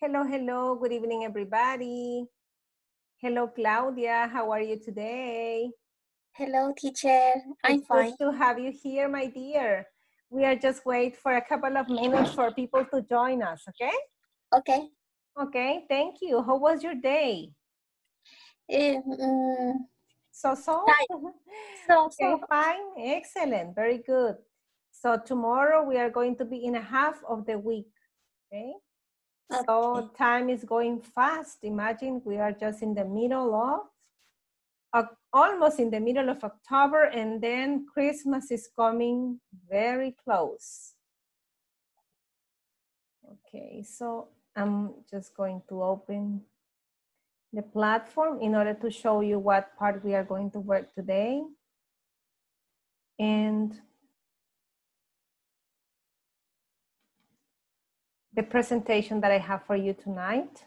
Hello, hello. Good evening, everybody. Hello, Claudia. How are you today? Hello, teacher. I'm it's fine. good to have you here, my dear. We are just wait for a couple of minutes for people to join us, okay? Okay. Okay, thank you. How was your day? Mm, So, so? Fine. so, Okay, so. fine. Excellent. Very good. So tomorrow we are going to be in a half of the week, okay? Okay. So time is going fast. Imagine we are just in the middle of, Oc- almost in the middle of October, and then Christmas is coming very close. Okay, so I'm just going to open the platform in order to show you what part we are going to work today. And the presentation that I have for you tonight.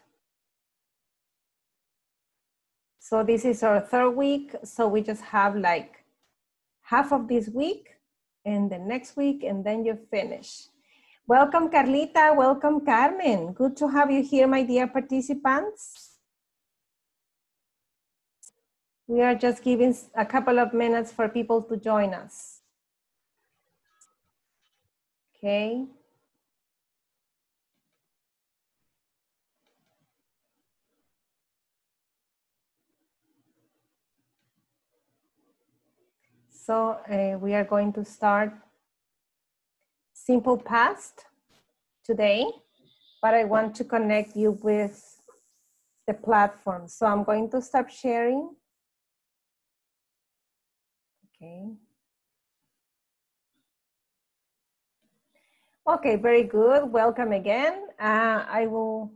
So this is our third week. So we just have like half of this week and the next week, and then you finish. Welcome, Carlita. Welcome, Carmen. Good to have you here, my dear participants. We are just giving a couple of minutes for people to join us. Okay. So uh, we are going to start simple past today, but I want to connect you with the platform. So I'm going to stop sharing. Okay. Okay, very good. Welcome again. Uh, I will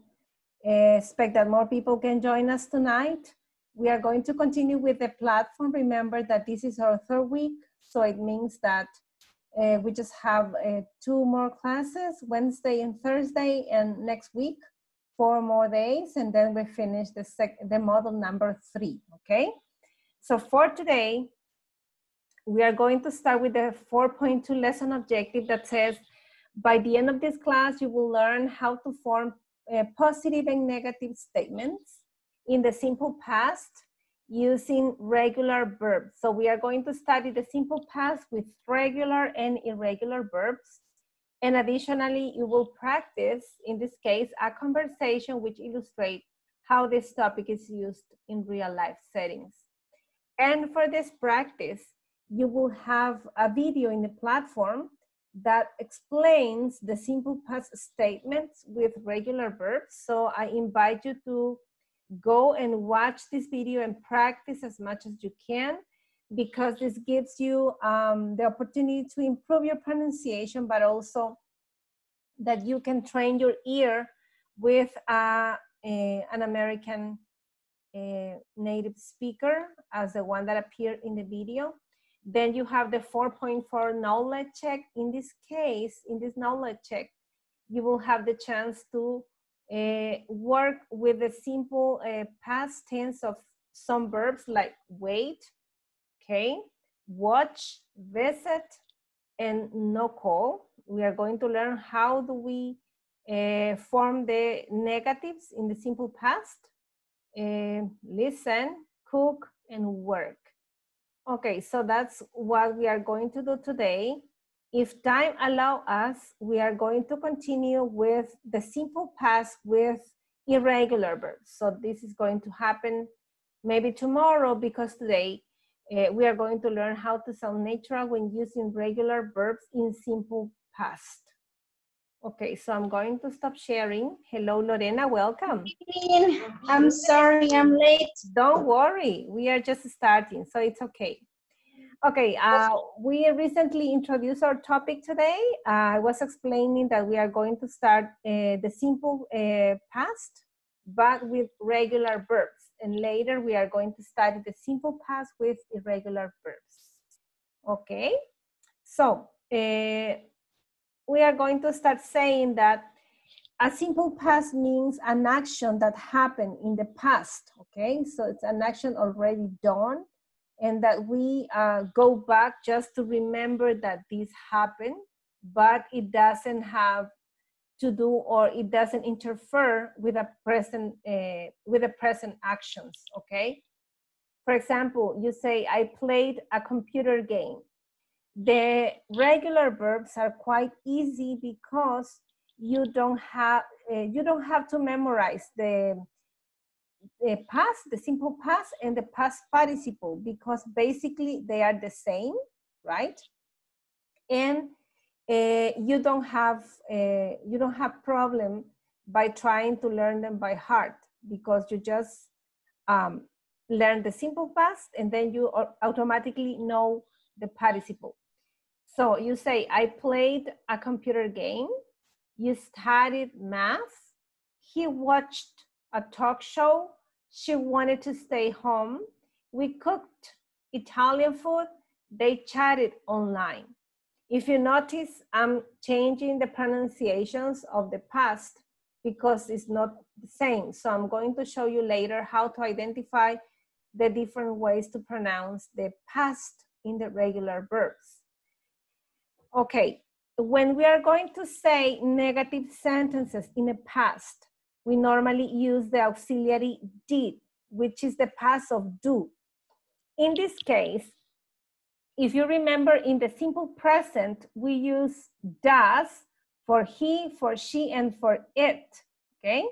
expect that more people can join us tonight. We are going to continue with the platform. Remember that this is our third week, so it means that uh, we just have uh, two more classes, Wednesday and Thursday, and next week, four more days, and then we finish the, sec the model number three, okay? So for today, we are going to start with the 4.2 lesson objective that says, by the end of this class, you will learn how to form uh, positive and negative statements in the simple past using regular verbs. So we are going to study the simple past with regular and irregular verbs. And additionally, you will practice, in this case, a conversation which illustrates how this topic is used in real life settings. And for this practice, you will have a video in the platform that explains the simple past statements with regular verbs. So I invite you to go and watch this video and practice as much as you can because this gives you um, the opportunity to improve your pronunciation, but also that you can train your ear with uh, a, an American uh, native speaker as the one that appeared in the video. Then you have the 4.4 knowledge check. In this case, in this knowledge check, you will have the chance to work with the simple uh, past tense of some verbs like wait, okay, watch, visit, and no call. We are going to learn how do we uh, form the negatives in the simple past, uh, listen, cook, and work. Okay, so that's what we are going to do today. If time allow us, we are going to continue with the simple past with irregular verbs. So this is going to happen maybe tomorrow because today uh, we are going to learn how to sound natural when using regular verbs in simple past. Okay, so I'm going to stop sharing. Hello, Lorena, welcome. I'm sorry I'm late. Don't worry, we are just starting, so it's okay. Okay, uh, we recently introduced our topic today. Uh, I was explaining that we are going to start uh, the simple uh, past, but with regular verbs. And later we are going to study the simple past with irregular verbs. Okay, so uh, we are going to start saying that a simple past means an action that happened in the past, okay? So it's an action already done and that we uh, go back just to remember that this happened, but it doesn't have to do or it doesn't interfere with a present uh, with the present actions okay? For example you say i played a computer game. The regular verbs are quite easy because you don't have uh, you don't have to memorize the the past the simple past and the past participle because basically they are the same right? And uh, you don't have uh, you don't have problem by trying to learn them by heart because you just um, learn the simple past and then you automatically know the participle. So you say i played a computer game. You studied math. He watched a talk show she wanted to stay home we cooked italian food they chatted online if you notice, I'm changing the pronunciations of the past because it's not the same. So I'm going to show you later how to identify the different ways to pronounce the past in the regular verbs. Okay, when we are going to say negative sentences in the past, we normally use the auxiliary did, which is the past of do. In this case, if you remember in the simple present, we use does for he, for she, and for it, okay?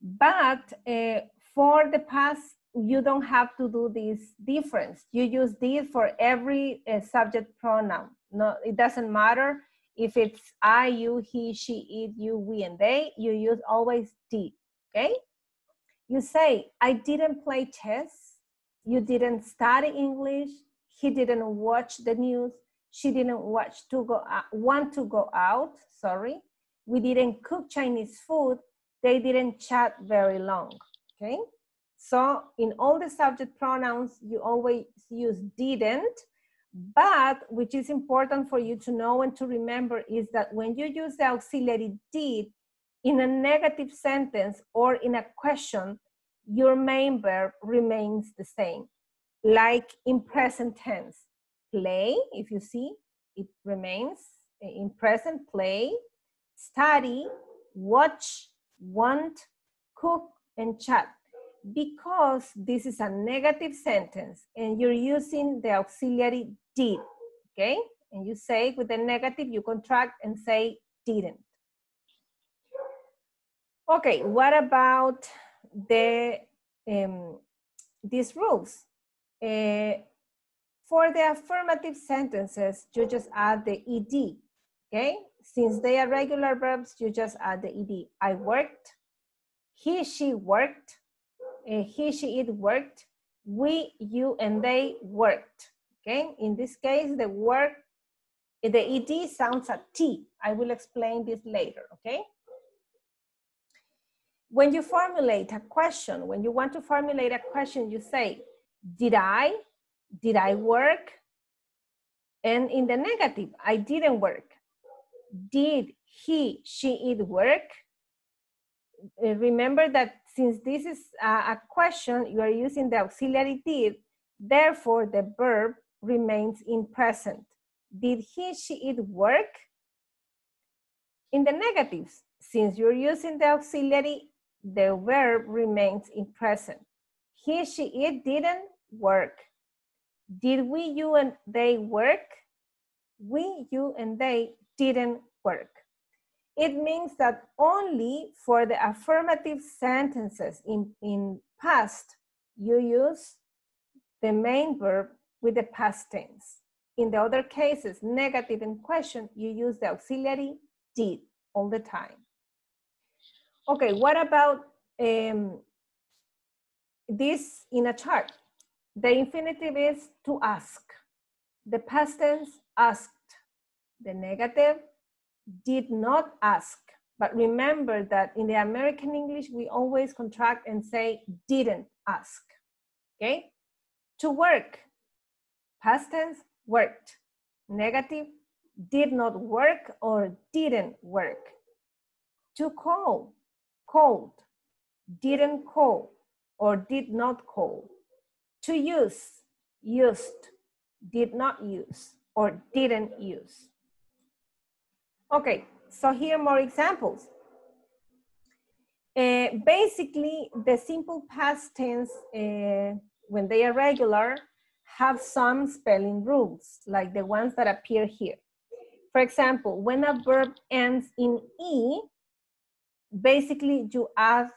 But uh, for the past, you don't have to do this difference. You use did for every uh, subject pronoun. No, it doesn't matter if it's I, you, he, she, it, you, we, and they, you use always did, okay? You say, I didn't play chess. You didn't study English. He didn't watch the news. She didn't watch to go want to go out sorry. We didn't cook chinese food. They didn't chat very long okay? So in all the subject pronouns you always use didn't but which is important for you to know and to remember is that when you use the auxiliary did in a negative sentence or in a question your main verb remains the same like in present tense. Play, if you see, it remains eh, in present play, study, watch, want, cook, and chat. Because this is a negative sentence and you're using the auxiliary did, okay? And you say with the negative, you contract and say didn't. Okay, what about the um, these rules? Uh, for the affirmative sentences, you just add the ed, okay? Since they are regular verbs, you just add the ed. I worked, he, she worked, uh, he, she, it worked, we, you, and they worked, okay? In this case, the word, the ed sounds a T. I will explain this later, okay? When you formulate a question, when you want to formulate a question, you say, did I? Did I work? And in the negative, I didn't work. Did he, she, it work? Uh, remember that since this is a, question, you are using the auxiliary did, therefore the verb remains in present. Did he, she, it work? In the negatives, since you're using the auxiliary, the verb remains in present. He, she, it didn't work. Did we, you, and they work? We, you, and they didn't work. It means that only for the affirmative sentences in, in past, you use the main verb with the past tense. In the other cases, negative and question, you use the auxiliary did all the time. Okay, what about um, this in a chart? The infinitive is to ask. The past tense asked. The negative did not ask. But remember that in the American English, we always contract and say didn't ask. Okay? To work, past tense worked. Negative did not work or didn't work. To call, called, didn't call or did not call to use, used, did not use, or didn't use. Okay, So here more examples. Uh, basically, the simple past tense, uh, when they are regular, have some spelling rules, like the ones that appear here. For example, when a verb ends in E, basically you add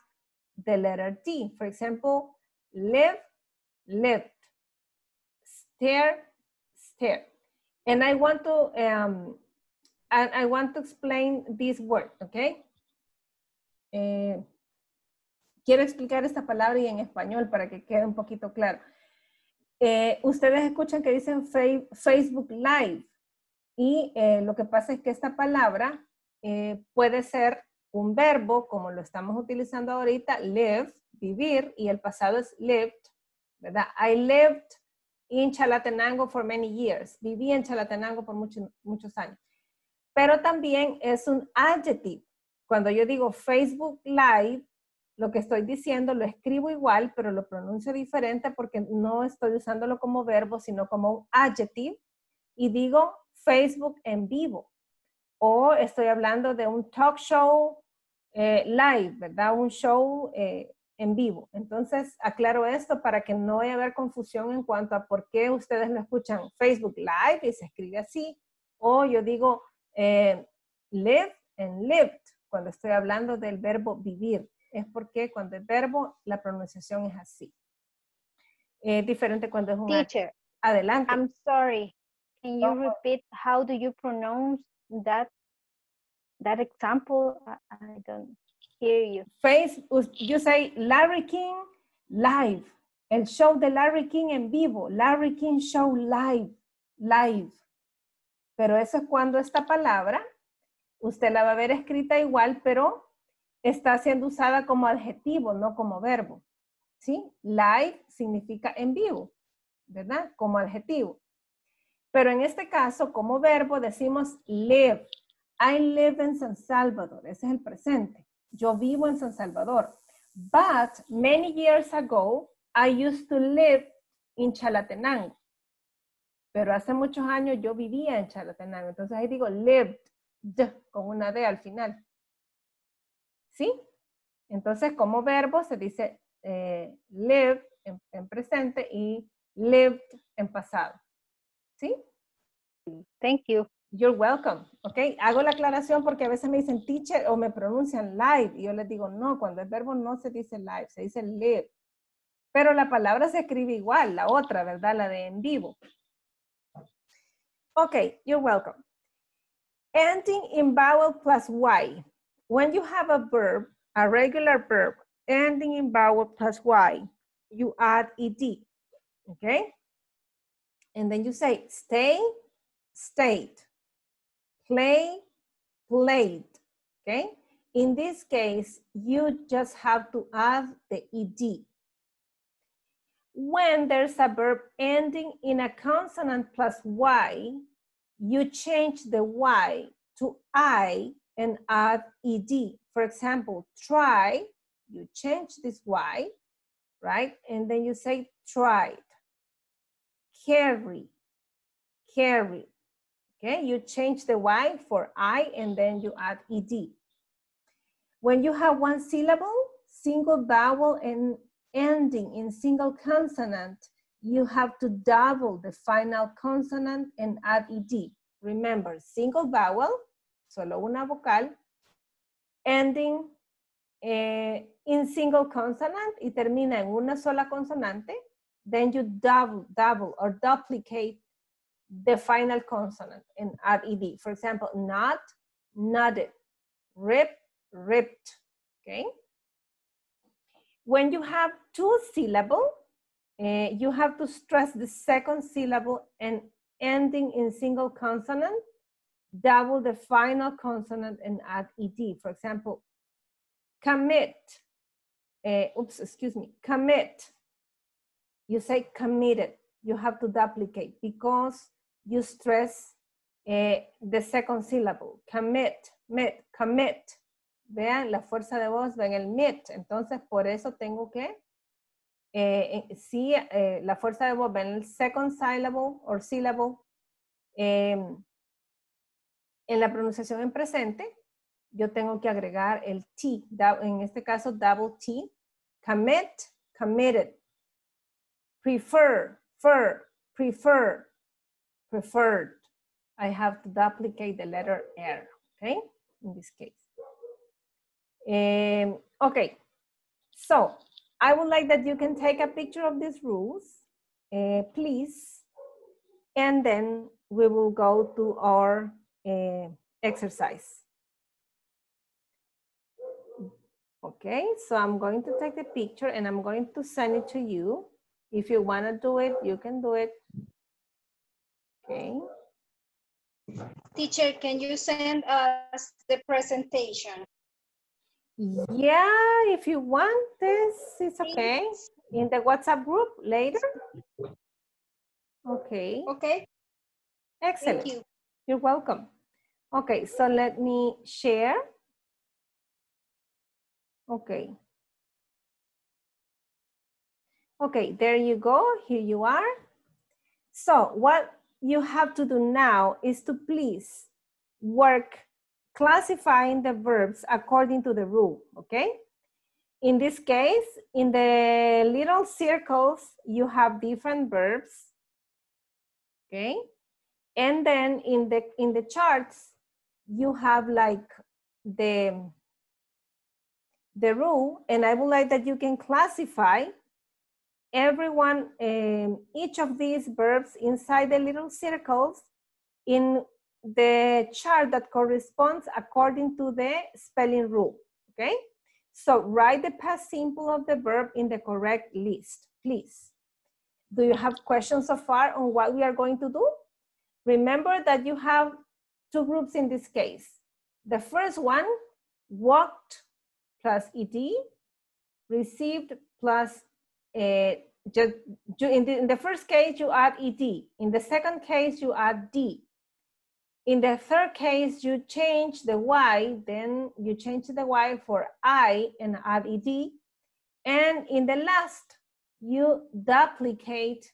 the letter T. For example, live, lived, stare, stare. And I want to, um, and I want to explain this word, okay? Eh, quiero explicar esta palabra y en español para que quede un poquito claro. Eh, ustedes escuchan que dicen Facebook Live y eh, lo que pasa es que esta palabra eh, puede ser un verbo, como lo estamos utilizando ahorita, live, vivir, y el pasado es lived, ¿verdad? I lived in Chalatenango for many years. Viví en Chalatenango por muchos muchos años. Pero también es un adjective. Cuando yo digo Facebook Live, lo que estoy diciendo lo escribo igual, pero lo pronuncio diferente porque no estoy usándolo como verbo, sino como un adjective. Y digo Facebook en vivo. O estoy hablando de un talk show eh, live, ¿verdad? Un show eh, en vivo. Entonces, aclaro esto para que no vaya a haber confusión en cuanto a por qué ustedes lo escuchan Facebook Live y se escribe así. O yo digo eh, live and lived cuando estoy hablando del verbo vivir. Es porque cuando el verbo, la pronunciación es así. Es diferente cuando es un Teacher, adelante. I'm sorry. Can you No. repeat how do you pronounce that that example? I, don't hear you. Face, you say Larry King live. El show de Larry King en vivo. Larry King show live. Live. Pero eso es cuando esta palabra, usted la va a ver escrita igual, pero está siendo usada como adjetivo, no como verbo. ¿Sí? Live significa en vivo, ¿verdad? Como adjetivo. Pero en este caso, como verbo, decimos live. I live in San Salvador. Ese es el presente. Yo vivo en San Salvador. But many years ago, I used to live in Chalatenango. Pero hace muchos años yo vivía en Chalatenango. Entonces ahí digo lived, con una D al final. ¿Sí? Entonces como verbo se dice eh, live en, en presente y lived en pasado. ¿Sí? Thank you. You're welcome, ¿ok? Hago la aclaración porque a veces me dicen teacher o me pronuncian live y yo les digo no, cuando el verbo no se dice live, se dice live. Pero la palabra se escribe igual, la otra, ¿verdad? La de en vivo. Ok, you're welcome. Ending in vowel plus Y. When you have a verb, a regular verb, ending in vowel plus Y, you add ed, okay? And then you say stay, stayed play, played, okay? In this case, you just have to add the ed. When there's a verb ending in a consonant plus y, you change the y to i and add ed. For example, try, you change this y, right? And then you say tried. Carry, carry, Okay, you change the Y for I and then you add ED. When you have one syllable, single vowel and ending in single consonant, you have to double the final consonant and add ED. Remember, single vowel, solo una vocal, ending eh, in single consonant y termina en una sola consonante, then you double, double or duplicate the final consonant and add ed. For example, not, nodded, rip, ripped, okay? When you have two syllable, uh, you have to stress the second syllable and ending in single consonant, double the final consonant and add ed. For example, commit, uh, oops, excuse me, commit. You say committed, you have to duplicate because you stress eh, the second syllable, commit, met, commit. Vean la fuerza de voz, ven el mit. Entonces, por eso tengo que, eh, eh, eh, la fuerza de voz, ven el second syllable or syllable. En la pronunciación en presente, yo tengo que agregar el T, en este caso double T. Commit, committed. Prefer, fer, prefer, preferred. I have to duplicate the letter R, okay? In this case. Um, okay, so I would like that you can take a picture of these rules, uh, please. And then we will go to our uh, exercise. Okay, so I'm going to take the picture and I'm going to send it to you. If you want to do it, you can do it. Okay. Teacher, can you send us the presentation? Yeah, if you want this, it's okay. In the WhatsApp group later? Okay, Okay, excellent. thank you. You're welcome. Okay, so let me share. Okay. Okay, there you go. Here you are. So what you have to do now is to please work classifying the verbs according to the rule, okay? In this case, in the little circles, you have different verbs, okay? And then in the in the charts, you have like the the rule, and I would like that you can classify everyone, um, each of these verbs inside the little circles in the chart that corresponds according to the spelling rule, okay? So write the past simple of the verb in the correct list, please. Do you have questions so far on what we are going to do? Remember that you have two groups in this case. The first one, walked plus ed, received plus uh, just in the, in the first case you add ed. In the second case you add d. In the third case you change the y, then you change the y for i and add ed. And in the last you duplicate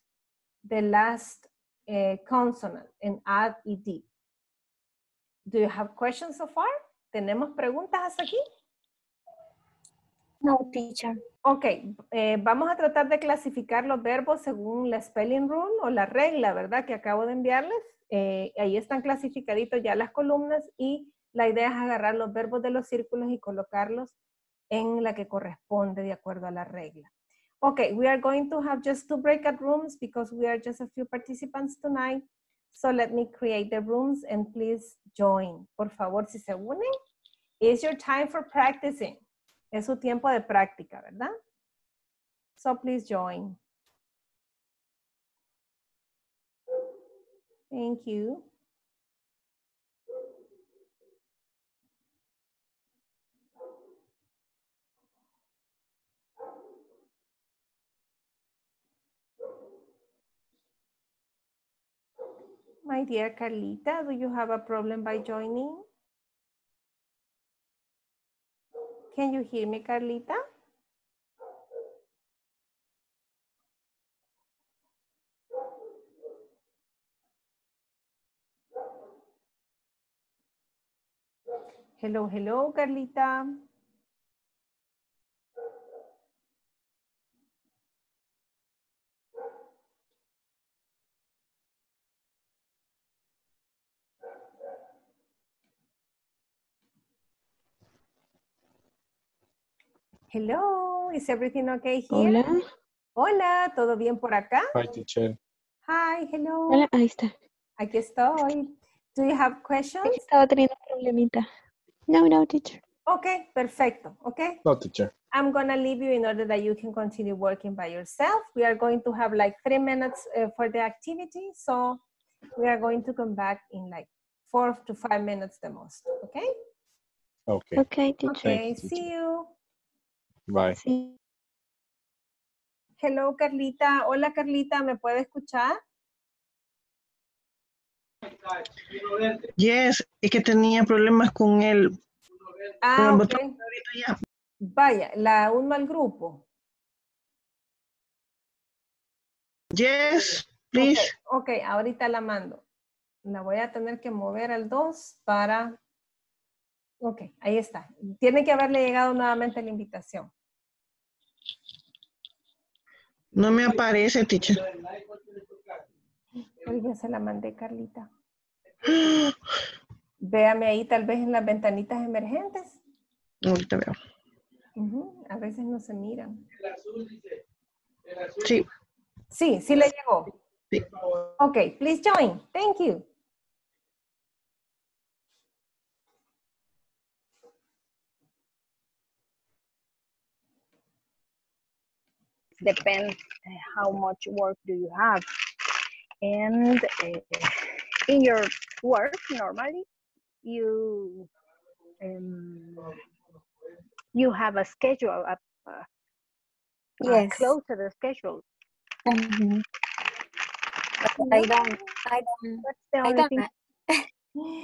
the last uh, consonant and add ed. Do you have questions so far? ¿Tenemos preguntas hasta aquí? No, teacher. Ok, eh, vamos a tratar de clasificar los verbos según la spelling rule o la regla, ¿verdad? Que acabo de enviarles. Eh, ahí están clasificaditos ya las columnas y la idea es agarrar los verbos de los círculos y colocarlos en la que corresponde de acuerdo a la regla. Okay, we are going to have just two breakout rooms because we are just a few participants tonight. So let me create the rooms and please join. Por favor, si se unen, it's your time for practicing. Es su tiempo de práctica, ¿verdad? So please join. Thank you. My dear Carlita, do you have a problem by joining? Can you hear me, Carlita? Hello, hello, Carlita. Hello, is everything okay here? Hola, Hola, ¿todo bien por acá? Hi, teacher. Hi, hello. hola, ahí está. Aquí estoy. Do you have questions? Estaba teniendo un problemita. No, no, teacher. Okay, perfecto. Okay. No, teacher. I'm gonna leave you in order that you can continue working by yourself. We are going to have like three minutes uh, for the activity. So we are going to come back in like four to five minutes the most. Okay? Okay. Okay, teacher. Okay, you, see you. Bye. Sí. Hello, Carlita. Hola, Carlita, ¿me puede escuchar? Yes, es que tenía problemas con el, con Ah, el ok. botón ahorita ya. Vaya, la uno al grupo. Yes, please. Ok, ahorita la mando. La voy a tener que mover al 2 para Ok, ahí está. Tiene que haberle llegado nuevamente la invitación. No me aparece, teacher. Ya se la mandé, Carlita. Véame ahí tal vez en las ventanitas emergentes. Ahorita veo. A veces no se miran. Sí, Sí, sí le llegó. Sí. Ok, please join. Thank you. Depends uh, how much work do you have and uh, in your work normally you um, you have a schedule a, a, a Yes. close to the schedule Mhm. I don't, I don't, that's the I don't, thing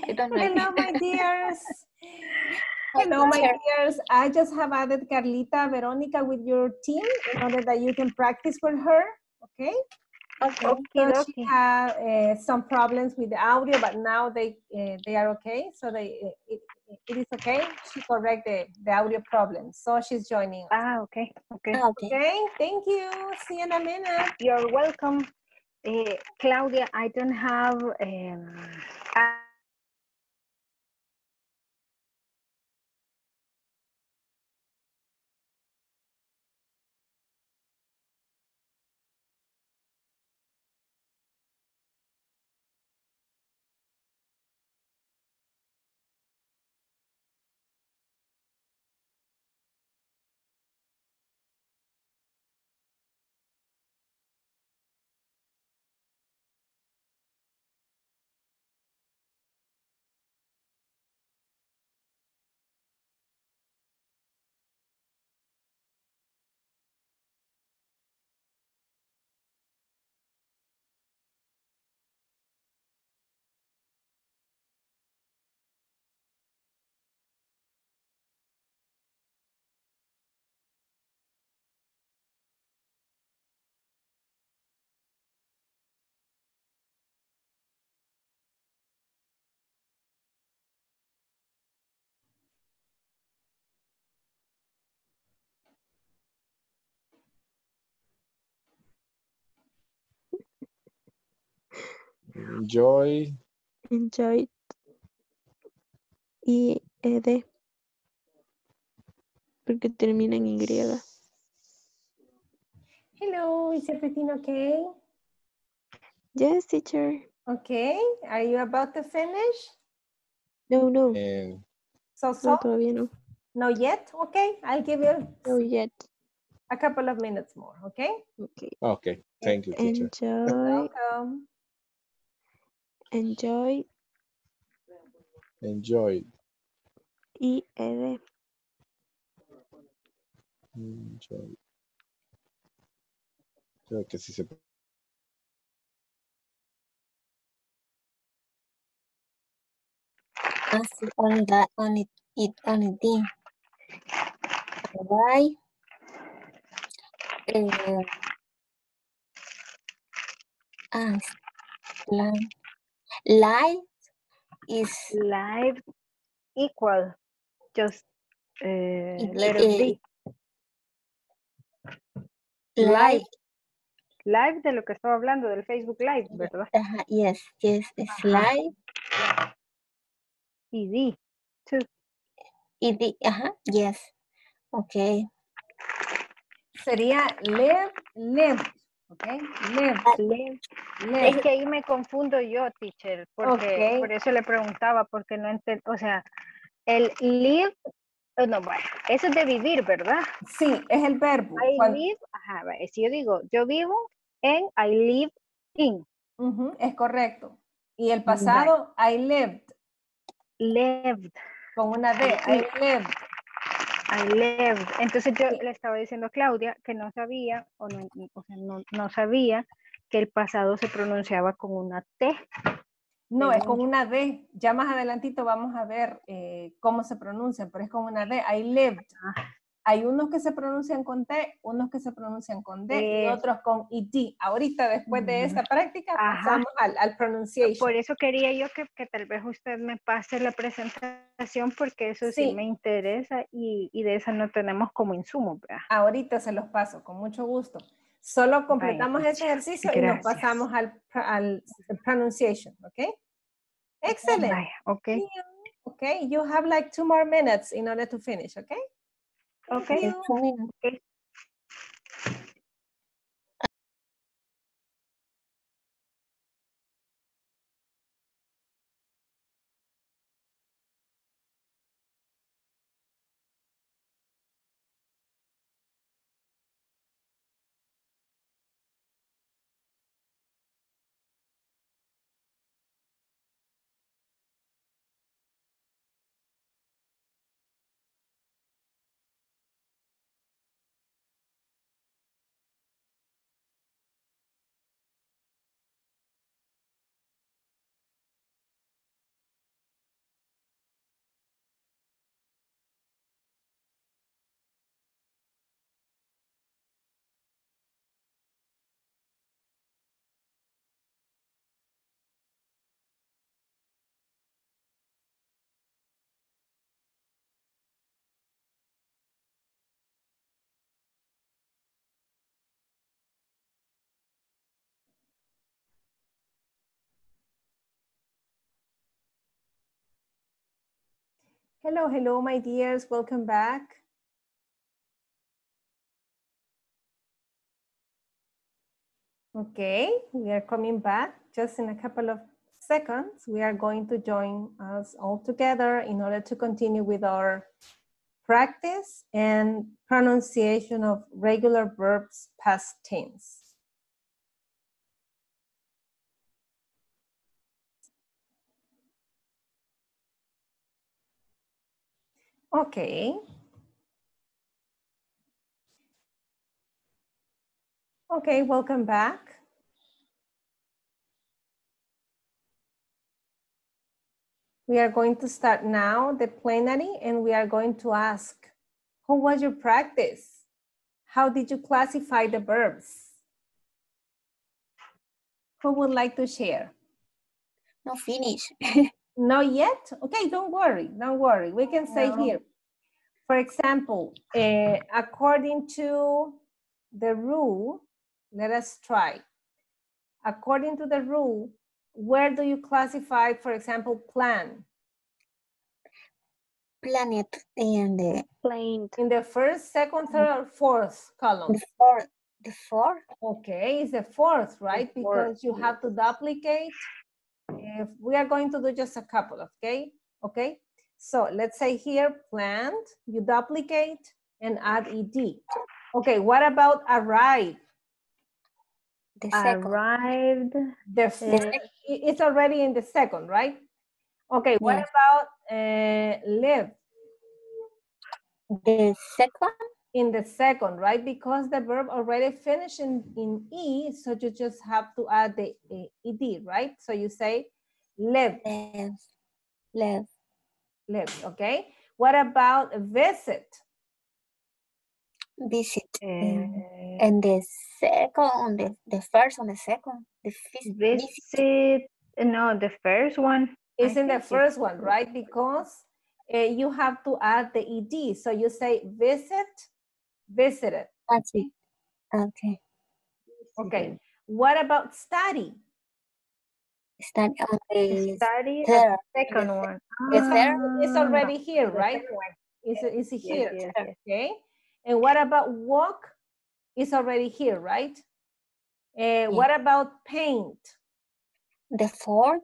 I don't know Hello, my dears. Hello, my dears. I just have added Carlita Veronica with your team in order that you can practice with her. Okay. Okay. So she had uh, some problems with the audio, but now they uh, they are okay. So they it, it is okay. She correct the, the audio problem. So she's joining. us. ah okay okay Ah, Okay. Okay. Thank you. See you in a minute. you're welcome uh, claudia i don't have um, Enjoy. Enjoyed. Y ed. Porque termina en Y. Hello. Is everything okay? Yes, teacher. Okay. Are you about to finish? No, no. And So so. No, todavía no. No yet? Okay. I'll give you No yet. a couple of minutes more. Okay. Okay. okay. Thank you, teacher. Enjoy. Welcome. Enjoy. Enjoyed. Y ED. Creo que sí se puede. Ah, on that on it, it on it eh, ah, plan Life is live equal just uh, it- letter eh, D. life. Live de lo que estaba hablando del Facebook Live, ¿verdad? Ajá, yes, yes, it's life. Y D. too. Y ajá, yes. Okay. Sería live, lived. Live. lived. Es que ahí me confundo yo, teacher, porque por eso le preguntaba, porque no entiendo, o sea, el live, oh, no, bueno, eso es de vivir, ¿verdad? Sí, es el verbo. I Cuando- live, ajá, si yo digo, yo vivo en I live in, Ujú, es correcto. Y el pasado, I lived, lived, con una D, I lived. I lived. Entonces yo le estaba diciendo a Claudia que no sabía, o, no, o sea, no, no sabía que el pasado se pronunciaba con una T. No, es con una D. Ya más adelantito vamos a ver eh, cómo se pronuncia, pero es con una D. I lived. Hay unos que se pronuncian con T, unos que se pronuncian con D y Eh. otros con ID. Ahorita, después de esta práctica, Ajá. pasamos al, al pronunciation. Por eso quería yo que, que tal vez usted me pase la presentación porque eso sí, Sí. me interesa y, y de esa no tenemos como insumo, ¿verdad? Ahorita se los paso, con mucho gusto. Solo completamos pues, ese ejercicio y nos gracias. pasamos al, al pronunciation, ¿ok? Excellent. Vaya, ok, Okay, you have like two more minutes in order to finish, okay? Ok. Okay. Hello, hello, my dears. Welcome back. Okay, we are coming back just in a couple of seconds. We are going to join us all together in order to continue with our practice and pronunciation of regular verbs past tense. Okay. Okay, welcome back. We are going to start now the plenary and we are going to ask, how was your practice? How did you classify the verbs? Who would like to share? No finish. Not yet? Okay, don't worry, don't worry. We can say No. here. For example, eh, according to the rule, let us try. According to the rule, where do you classify, for example, plan? Planet and the, Plain. In the first, second, third, or fourth column? the fourth. the four, Okay, it's the fourth, right? fourth, Because you have to duplicate. If we are going to do just a couple, okay? Okay, so let's say here, plant, you duplicate and add ed. Okay, what about arrive? the second, Arrived, The, Eh. it's already in the second, right? Okay, what Yes. about uh, live? the second, In the second, right? Because the verb already finished in, in E, so you just have to add the uh, ed, right? So you say live. left, left, lives, okay? What about visit? visit, and, eh, and the second, on the, the first on the second, the visit, visit, no, the first one. It's I in the first one, right? Because uh, you have to add the ed. So you say visit, visited. that's it. Okay, Okay. What about study? Start on the Study, the second one. the third, It's Ah, already here, right? It's, it's here, yes, yes. okay? And what about walk? It's already here, right? Uh, What about paint? the fourth,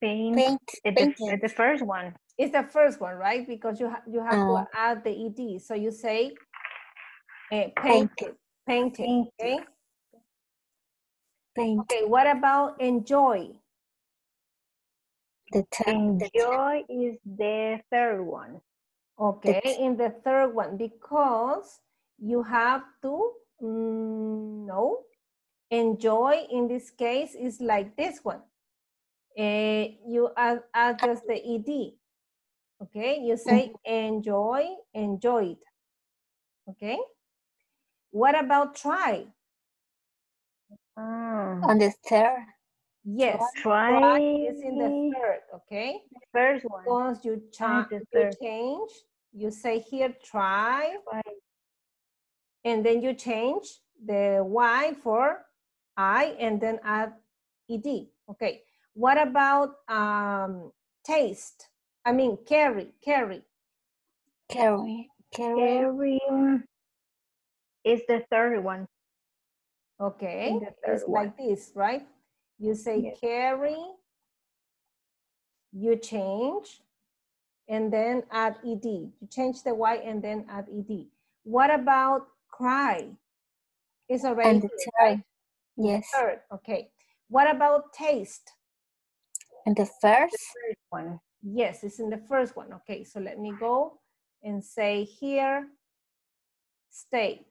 Paint, paint, the, the first one. It's the first one, right? Because you, ha- you have Oh. to add the ed. So you say uh, Painted. painted, painting, okay? Paint, Okay, what about enjoy? the third, the Enjoy is the third one. Okay, It's- in the third one, because you have to, mm, no, enjoy in this case is like this one. Eh, you add, add just the ed. Okay, you say enjoy, enjoyed. Okay. What about try? Ah, On the third. Yes. try Try is in the third. Okay. first one. Once you, cha- you change, you say here try, Try. and then you change the Y for I and then add ED. Okay. What about um, taste? I mean, carry, carry. Carry. Carry. Carry is the third one. Okay. It's one. like this, right? You say Yes. carry, you change, and then add ED. You change the Y and then add ED. What about cry? It's already And the right? Yes. Third, okay. What about taste? And the first. First one. Yes, it's in the first one. Okay, so let me go and say here, state.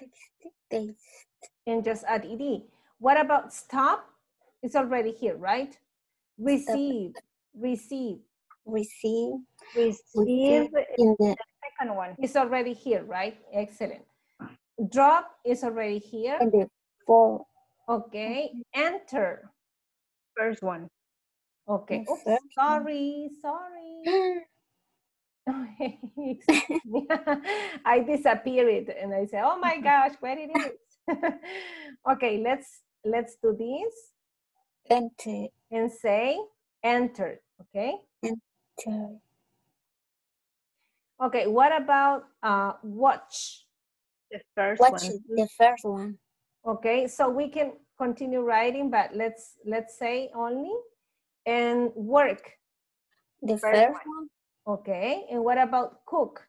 Taste. Taste. and just add ed. What about stop? It's already here, right? Receive, receive. Receive. Receive In the second one. It's already here, right? Excellent. Drop is already here. in the four. Okay. Enter. First one. Okay. Oops, sorry, sorry. Excuse me. I disappeared and I say, oh my gosh, where it is? okay, let's let's do this Enter. and say enter. Okay. Enter. Okay, what about uh, watch? The first Watch one. the first one. Okay, so we can continue writing, but let's let's say only and work. The First first one. one. Okay, and what about cook?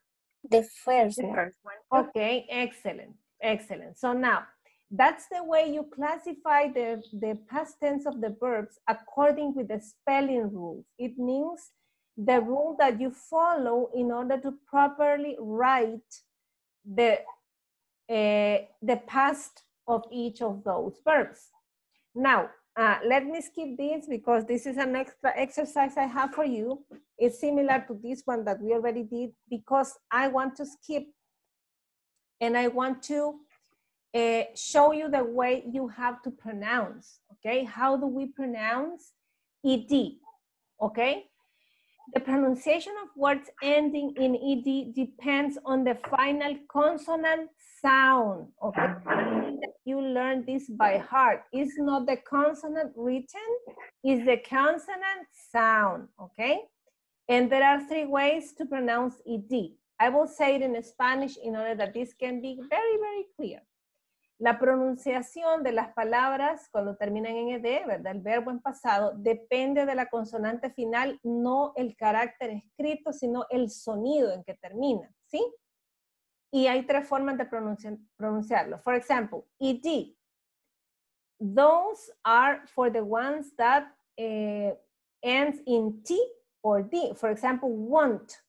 The first The one. first one. Okay, excellent, excellent. So now that's the way you classify the, the past tense of the verbs according with the spelling rules. It means the rule that you follow in order to properly write the, uh, the past of each of those verbs. Now, uh, let me skip this because this is an extra exercise I have for you. It's similar to this one that we already did because I want to skip and I want to uh, show you the way you have to pronounce, okay? How do we pronounce ED, okay? The pronunciation of words ending in ED depends on the final consonant sound, okay? You learn this by heart. It's not the consonant written, it's the consonant sound, okay? And there are three ways to pronounce ED. I will say it in Spanish in order that this can be very, very clear. La pronunciación de las palabras cuando terminan en ed, ¿verdad? El verbo en pasado depende de la consonante final, no el carácter escrito, sino el sonido en que termina, ¿sí? Y hay tres formas de pronunciar, pronunciarlo. For example, ed. Those are for the ones that eh, ends in t or d. For example, want.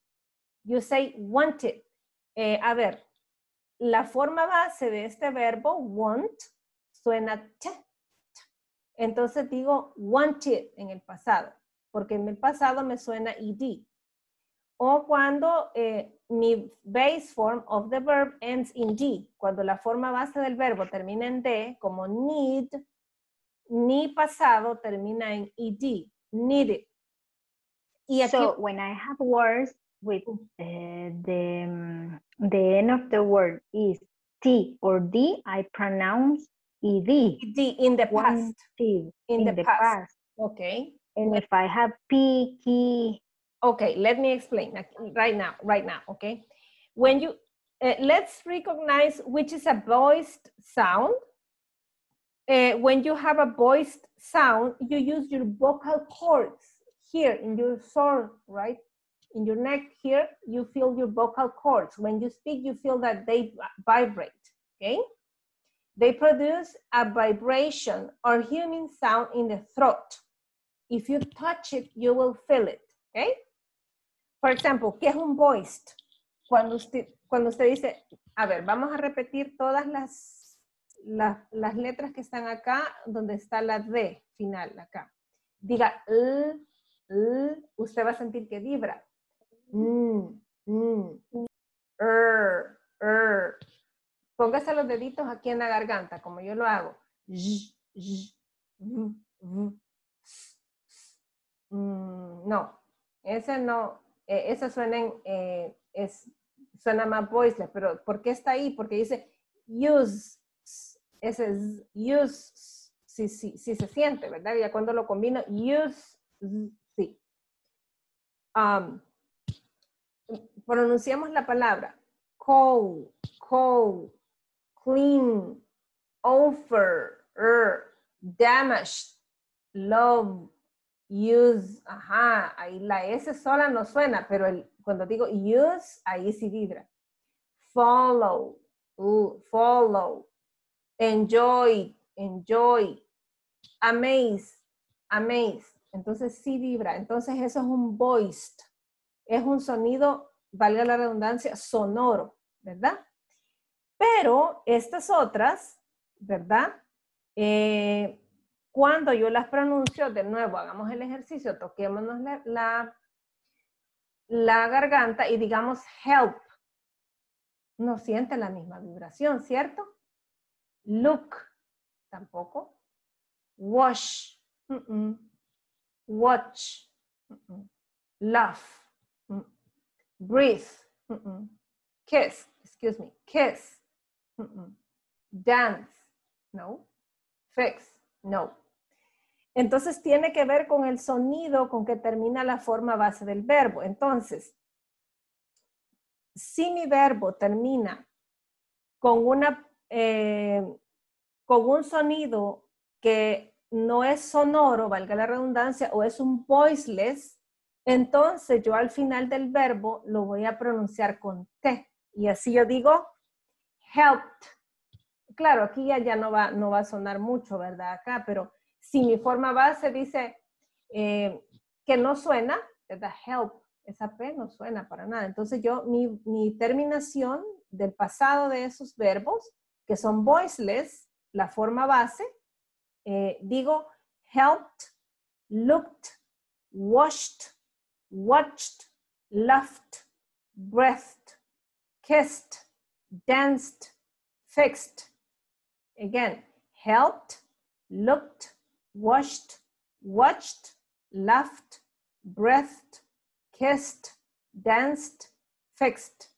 You say wanted. Eh, a ver, la forma base de este verbo, want, suena t. Entonces digo wanted en el pasado, porque en el pasado me suena ed. O cuando eh, mi base form of the verb ends in d, cuando la forma base del verbo termina en d, como need, mi pasado termina en ed, needed. Y aquí, So when I have words with uh, the um, the end of the word is T or D, I pronounce ED. ed in the past, T in, in the, past. Okay. And if I have P, key, Okay, let me explain right now, right now, okay? When you, uh, let's recognize which is a voiced sound. Uh, when you have a voiced sound, you use your vocal cords here in your throat, right? In your neck here, you feel your vocal cords. When you speak, you feel that they vi- vibrate, okay? They produce a vibration or humming sound in the throat. If you touch it, you will feel it, okay? Por ejemplo, ¿qué es un voiced? Cuando usted, cuando usted dice, a ver, vamos a repetir todas las, las, las letras que están acá, donde está la D final acá. Diga, L, L, usted va a sentir que vibra. Mm, mm, er, er. Póngase los deditos aquí en la garganta, como yo lo hago. Mm, no, ese no, eh, ese suena, en, eh, es, suena más voiceless, pero ¿por qué está ahí? Porque dice use, ese es use, s, sí, sí, sí se siente, ¿verdad? Ya cuando lo combino, use, sí. Um, pronunciamos la palabra cold, cold, clean, offer, er, damaged, love, use, ajá, ahí la S sola no suena, pero el, cuando digo use, ahí sí vibra. Follow, follow, enjoy, enjoy, amaze, amaze. Entonces sí vibra. Entonces eso es un voiced. Es un sonido, valga la redundancia, sonoro, ¿verdad? Pero estas otras, ¿verdad? Eh, cuando yo las pronuncio, de nuevo, hagamos el ejercicio, toquémonos la, la, garganta y digamos help. No siente la misma vibración, ¿cierto? Look, tampoco. Wash, watch, mm laugh, breathe, kiss, excuse me, kiss, dance, no, fix, no. Entonces tiene que ver con el sonido con que termina la forma base del verbo. Entonces, si mi verbo termina con, una, eh, con un sonido que no es sonoro, valga la redundancia, o es un voiceless, entonces yo al final del verbo lo voy a pronunciar con T. Y así yo digo, helped. Claro, aquí ya, ya no, va, no va a sonar mucho, ¿verdad? Acá, pero si mi forma base dice eh, que no suena, ¿verdad? Help, esa P no suena para nada. Entonces yo, mi, mi terminación del pasado de esos verbos, que son voiceless, la forma base, eh, digo helped, looked, washed, watched, laughed, breathed, kissed, danced, fixed. Again, helped, looked, washed, watched, laughed, breathed, kissed, danced, fixed.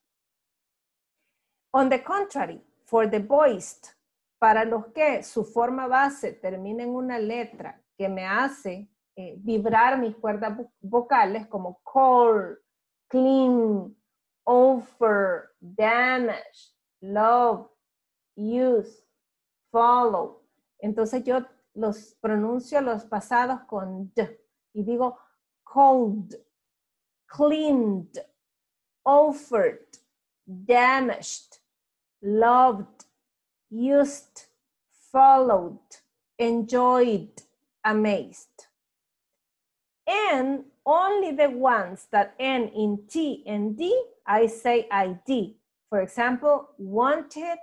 On the contrary, for the voiced, para los que su forma base termina en una letra que me hace eh, vibrar mis cuerdas vocales como call, clean, offer, damage, love, use, follow. Entonces yo los pronuncio los pasados con d y digo cold, cleaned, offered, damaged, loved, used, followed, enjoyed, amazed. And only the ones that end in T and D, I say ID. For example, wanted,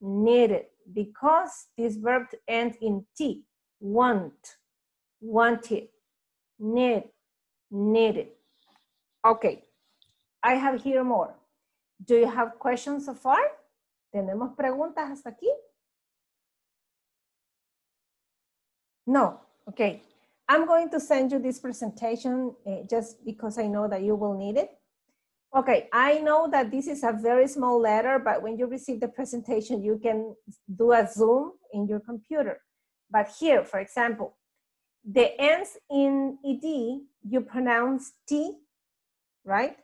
needed, because this verb ends in T. Want, wanted, need, needed. Okay, I have here more. Do you have questions so far? ¿Tenemos preguntas hasta aquí? No, okay. I'm going to send you this presentation uh, just because I know that you will need it. Okay, I know that this is a very small letter, but when you receive the presentation, you can do a zoom in your computer. But here, for example, the ends in ed, you pronounce T, right?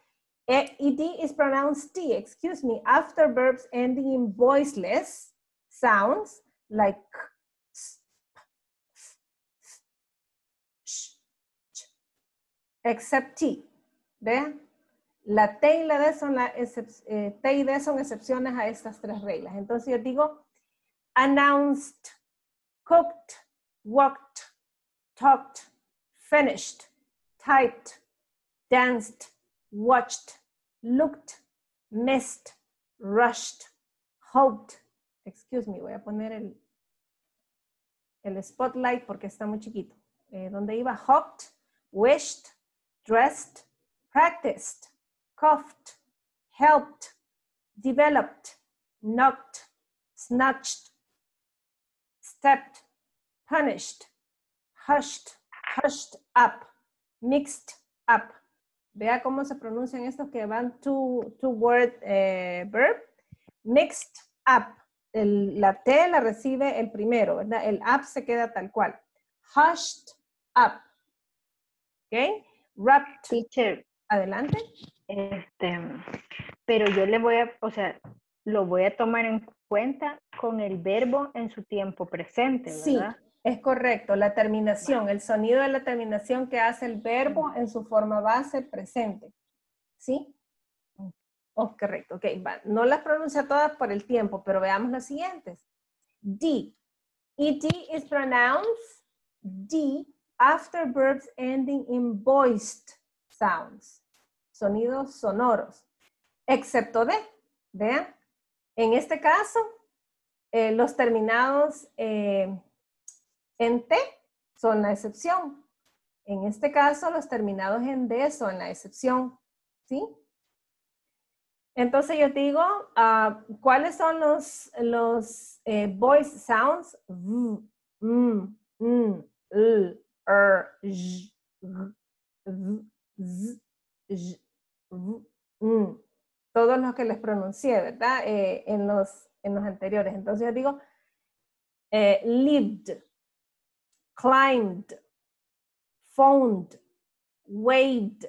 ed is pronounced T, excuse me, after verbs ending in voiceless sounds like except T. ¿Vean? La T y la D son, la eh, T y D son excepciones a estas tres reglas. Entonces yo digo announced, cooked, walked, talked, finished, typed, danced, watched, looked, missed, rushed, hoped. Excuse me, voy a poner el, el spotlight porque está muy chiquito. Eh, donde iba hoped, wished, dressed, practiced, coughed, helped, developed, knocked, snatched, stepped, punished, hushed, hushed up, mixed up. Vea cómo se pronuncian estos que van two, two word eh, verb. Mixed up. El- la T la recibe el primero, ¿verdad? El up se queda tal cual. Hushed up. ¿Ok? Wrapped. Teacher, Adelante. este, pero yo le voy a, o sea, lo voy a tomar en cuenta con el verbo en su tiempo presente, Sí, es correcto. La terminación, el sonido de la terminación que hace el verbo en su forma base presente. ¿Sí? Oh, correcto. Ok, va. No las pronuncia todas por el tiempo, pero veamos las siguientes. D. ED is pronounced D after verbs ending in voiced sounds. Sonidos sonoros. Excepto D. Vean. En este caso, eh, los terminados eh, en T son la excepción. En este caso, los terminados en D son la excepción. ¿Sí? Entonces yo digo, ah, ¿cuáles son los, los eh, voice sounds? V, M, N, L, R, J, G, V, Z, J, V, N. Todos los que les pronuncié, ¿verdad? Eh, en, los, en los anteriores. Entonces yo digo, eh, lived, climbed, found, waved,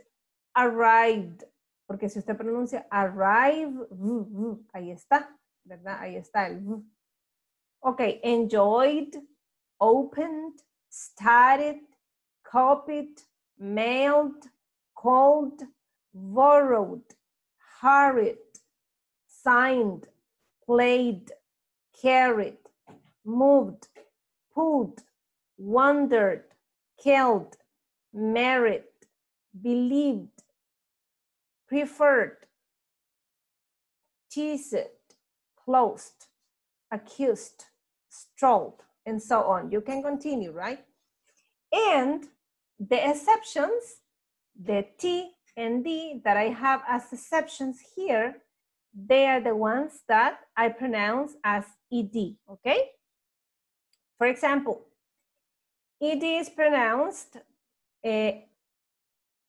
arrived. Porque si usted pronuncia arrive, v, v, ahí está, ¿verdad? Ahí está el v. Ok, enjoyed, opened, started, copied, mailed, called, borrowed, hurried, signed, played, carried, moved, pulled, wondered, killed, married, believed, preferred, teased, closed, accused, strolled, and so on. You can continue, right? And the exceptions, the T and D that I have as exceptions here, they are the ones that I pronounce as ED, okay? For example, ED is pronounced uh,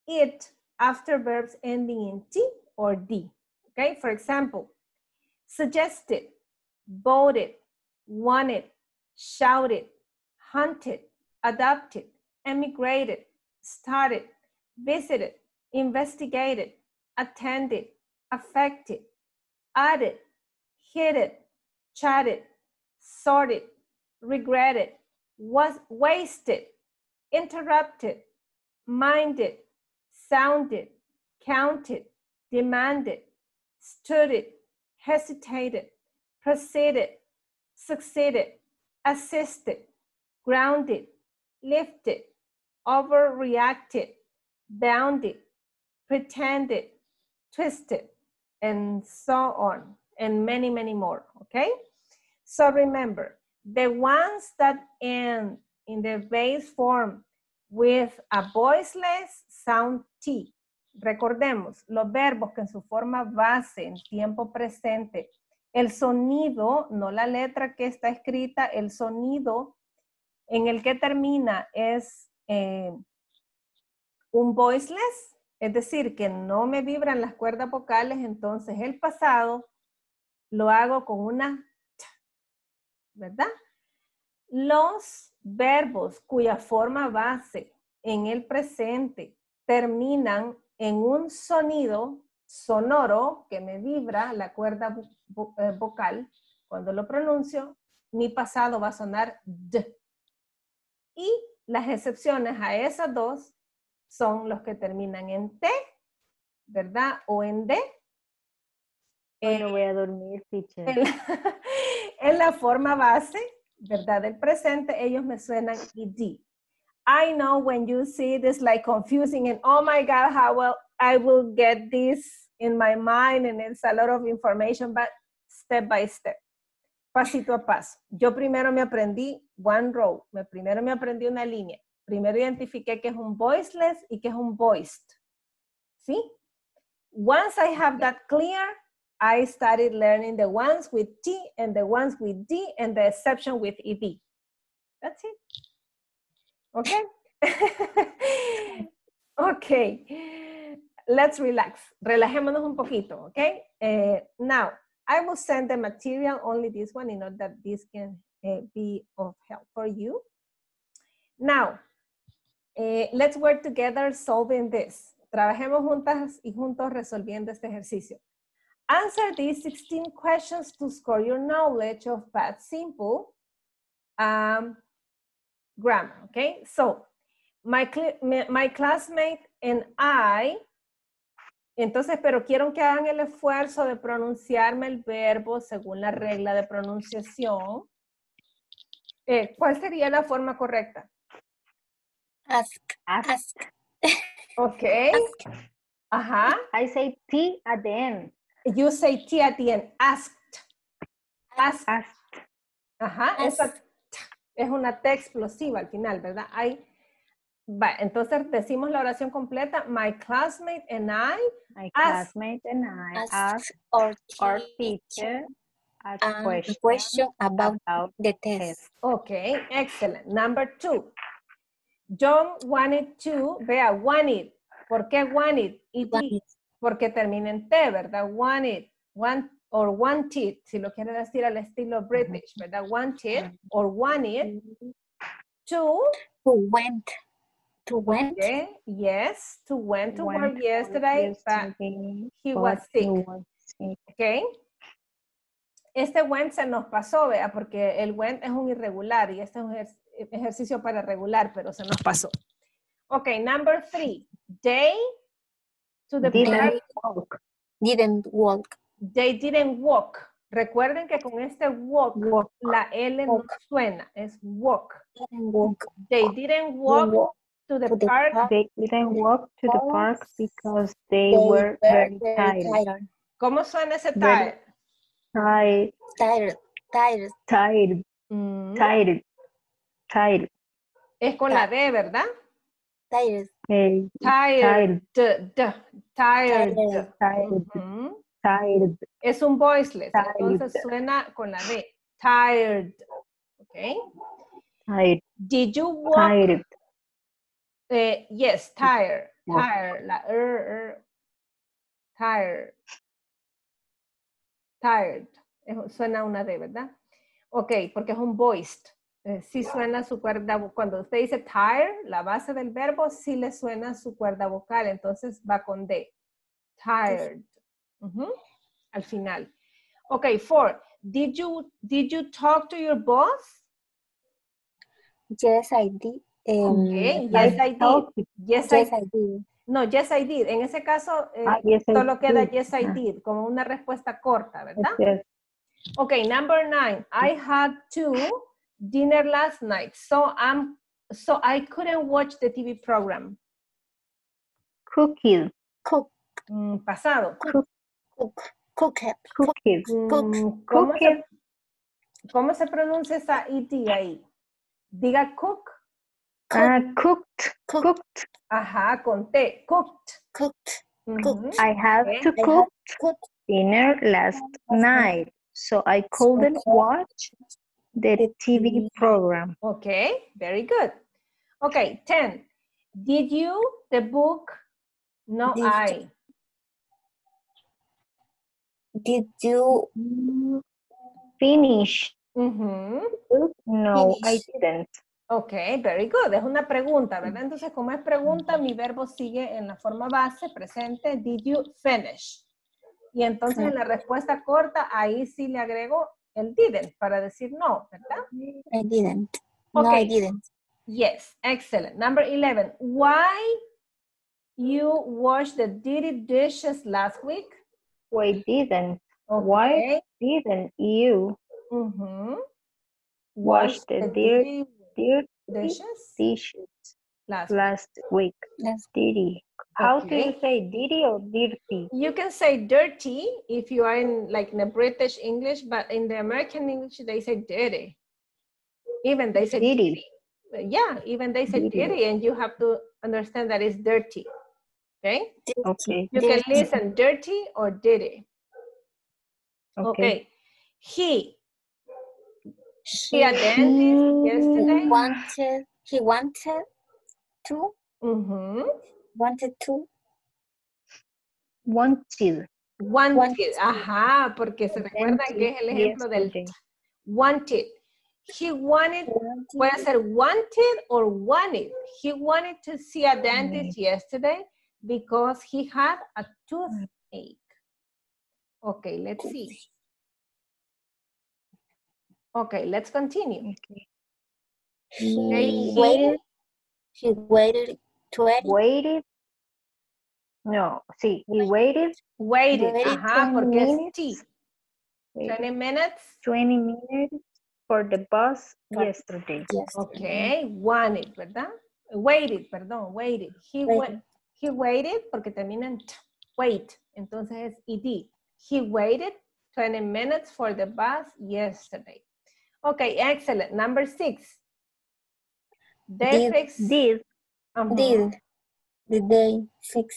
it after verbs ending in T or D, okay? For example, suggested, voted, wanted, shouted, hunted, adopted, emigrated, started, visited, investigated, attended, affected, added, hidden, chatted, sorted, regretted, was wasted, interrupted, minded, sounded, counted, demanded, stood, it, hesitated, proceeded, succeeded, assisted, grounded, lifted, overreacted, bounded, pretended, twisted, and so on, and many, many more, okay? So remember, the ones that end in the base form with a voiceless sound T. Recordemos, los verbos que en su forma base, en tiempo presente, el sonido, no la letra que está escrita, el sonido en el que termina es eh, un voiceless, es decir, que no me vibran las cuerdas vocales, entonces el pasado lo hago con una ¿verdad? Los verbos cuya forma base en el presente terminan en un sonido sonoro que me vibra la cuerda vo eh, vocal, cuando lo pronuncio, mi pasado va a sonar D. Y las excepciones a esas dos son los que terminan en T, ¿verdad? O en D. No voy a dormir, teacher. En la, en la forma base, ¿verdad? Del presente, ellos me suenan ED. I know when you see this like confusing and oh my God, how well I will get this in my mind and it's a lot of information, but step by step, pasito a paso. Yo primero me aprendí one row, me, primero me aprendí una línea, primero identifiqué que es un voiceless y que es un voiced, ¿sí? once I have that clear, I started learning the ones with T and the ones with D and the exception with ED. That's it. Okay? okay. Let's relax. Relajémonos un poquito, okay? Eh, now, I will send the material, only this one, in order that this can eh, be of help for you. Now, eh, let's work together solving this. Trabajemos juntas y juntos resolviendo este ejercicio. Answer these 16 questions to score your knowledge of past simple um, grammar, okay? So, my, my classmate and I, entonces, pero quiero que hagan el esfuerzo de pronunciarme el verbo según la regla de pronunciación. Eh, ¿Cuál sería la forma correcta? Ask. Ask. Ask. Ok. Ajá. I say T at the end. You say T at the end. Asked. Asked. Asked. Ajá. Esa Asked. t es una T explosiva al final, ¿verdad? I, va, entonces decimos la oración completa. My classmate and I. My Ask. classmate and I Ask asked our our teacher a question, question about about the test. test. Okay, excellent. Number two. John wanted to, vea, wanted. ¿Por qué wanted? Y Wanted. porque termina en T, ¿verdad? Wanted, want, or wanted, si lo quiere decir al estilo British, ¿verdad? Wanted or wanted to, Who went? To went? okay, yes, to went to Went work yesterday, but he was sick. okay. Este went se nos pasó, vea, porque el went es un irregular y este es un ejer- ejercicio para regular, pero se nos pasó. Ok, number three. They to the Didn't park, walk. Didn't walk. they didn't walk. Recuerden que con este walk, Walk. la L no suena, es walk. Didn't walk. They didn't walk to the to the park. park. They didn't walk to the park because they, They were very tired. tired. ¿Cómo suena ese Very- tired? Tired, Tired. Tired. tired, Mm, tired, tired. Es con la D, ¿verdad? Tired. eh, Tired. tired, tired. Tired. tired, tired. Es un voiceless, Tired. entonces suena con la D. Tired. Okay. Tired, Did you walk? tired, Eh, yes, tired. Walk. Tired. La er, er. Tired. Suena una D, ¿verdad? Ok, porque es un voiced. Eh, sí suena su cuerda, cuando usted dice tired, la base del verbo, sí le suena su cuerda vocal, entonces va con D. Tired. Al final. Ok, four. Did you, did you talk to your boss? Yes, I did. Um, Okay, yes, I did. Yes, I did. No, yes, I did. En ese caso, eh, Ah, yes, I solo queda did. yes, I did, como una respuesta corta, ¿verdad? Yes, Okay, number nine. I had to dinner last night, so I'm so I couldn't watch the TV program. cookies, Cook. Mm, pasado. Cook. Cook. cookies, Cook. Mm, ¿cómo, se, Cookies. ¿Cómo se pronuncia esa ET ahí? Diga cook. Ah, cooked, Cook. cooked. Ajá, con T. Cooked. Cooked. Ujú. Cooked. I have Okay. to I had cook cooked. dinner last night, so I couldn't watch the TV program. Okay, very good. Okay, 10. Did you, the book, no, Did- I. Did you Finish? Ujú. No, I didn't. Ok, very good. Es una pregunta, ¿verdad? Entonces, como es pregunta, mi verbo sigue en la forma base, presente. Did you finish? Y entonces en la respuesta corta, ahí sí le agrego el didn't para decir no, ¿verdad? I didn't. No, I Okay. didn't. Yes, excellent. Number 11. Why you washed the dirty dishes last week? Why didn't? Okay. Why didn't you Mhm. wash the dirty dirty dirty dishes dishes last week. last week? Dirty. How do you say dirty or dirty? You can say dirty if you are in like in the British English, but in the American English they say dirty. Even they say Dirty. Yeah, even they say Dirty. dirty, and you have to understand that it's dirty. Okay? Okay. You can listen dirty or dirty. Okay. Okay. He. He He attended yesterday. wanted, he wanted to, Mhm. wanted to, Wanted. Wanted. Wanted. Ajá, porque se recuerdan que es el ejemplo del wanted. He wanted, wanted puede ser wanted or wanted. He wanted to see a dentist yesterday because he had a toothache. Okay, let's see. Okay, let's continue. Okay. He he- waited, he waited 20, Waited. No, sí, he waited Waited, Waited ajá, 20 porque es minutes. T. wait, 20 minutes. 20 minutes for the bus For- yesterday. yes. Ok, wanted, ¿verdad? Waited, perdón, waited. He, wa- Waited. he waited porque termina en t, wait, entonces es ed. He waited 20 minutes for the bus yesterday. Okay, excellent. Number six. They Did- fix- Did Ajá. Did, did they fix,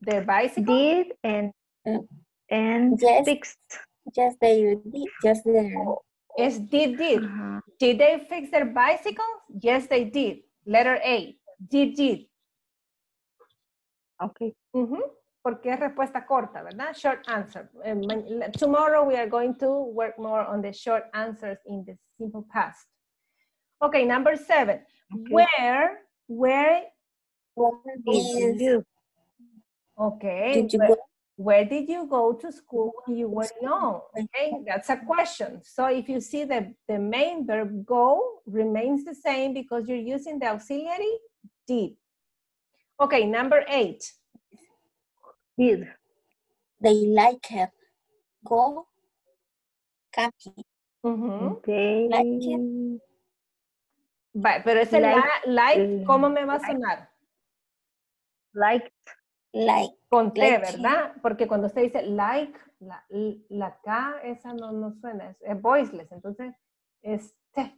their bicycle. did and Mm. and Yes. fixed. just oh. they did, just they, Is did did. Ajá. Did they fix their bicycle? Yes, they did. Letter A. Did did. Okay. Ujú, Porque es respuesta corta, ¿verdad? Short answer. Eh, Tomorrow we are going to work more on the short answers in the simple past. Okay, number seven. Okay. Where, where, where Did did, you? okay, did you where, go? where did you go to school when you were young? Okay, that's a question. So if you see the, the main verb go remains the same because you're using the auxiliary did. Okay, number eight. Did. They like it. Go camping. They Like it. Pero ese Like, la- like, ¿cómo me va a sonar? liked. Like, Con T, like. ¿verdad? Porque cuando usted dice like, la, la K, esa no, no suena, es, es voiceless, entonces es T.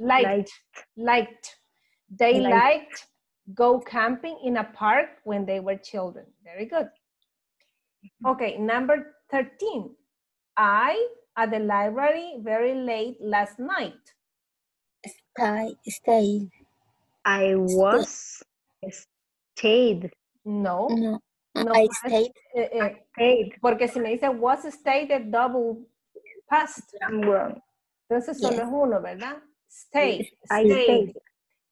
Liked, liked. They Liked. liked go camping in a park when they were children. Very good. Okay, number 13. I at the library very late last night. stay, stay. I was stayed. No, No, No, I pues, stayed. eh, eh, Stayed. porque si me dice was stated double past, I'm wrong. entonces solo Yes. es uno, ¿verdad? Stayed, I stayed. stayed.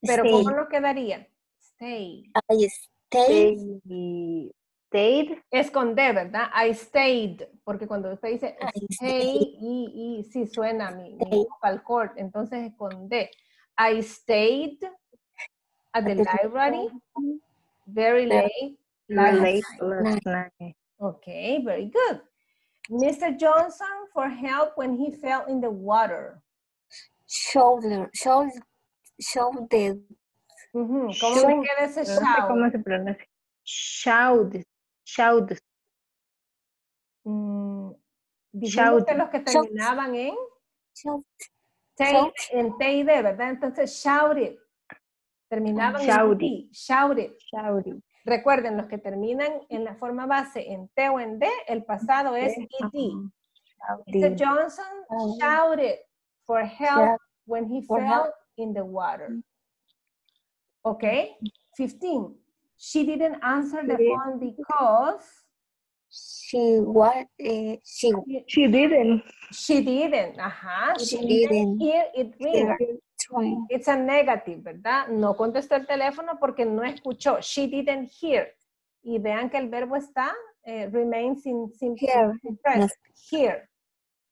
Pero stayed. ¿cómo nos quedaría? Stay. I stayed. They stayed. Es con D, ¿verdad? I stayed. Porque cuando usted dice I stay, y, y sí suena mi, mi cord, entonces es con D. I stayed at the library very late. Last late last night. Okay, very good. Mr. Johnson for help when he fell in the water. Shoulder, shoulder, shoulder. Ujú, ¿Cómo Shout. me queda ese No sé shout? cómo se pronuncia. Shout. Shout. Mm, Shout. los que Shout. terminaban en Shout. Shout. en T y D, ¿verdad? Entonces, shouted. Terminaban en Shouted. T, shouted. Shouted. Recuerden, los que terminan en la forma base en T o en D, el pasado es ajá. Mr. Johnson Oh. shouted for help Shout. when he For fell help. in the water. Okay, 15. She didn't answer the Sí. phone because She was, uh, she She didn't. she didn't. Ajá, She she didn't hear it ring. hear. It's a negative, ¿verdad? No contestó el teléfono porque no escuchó. She didn't hear. Y vean que el verbo está, eh, remains in simple Hear. present. Hear.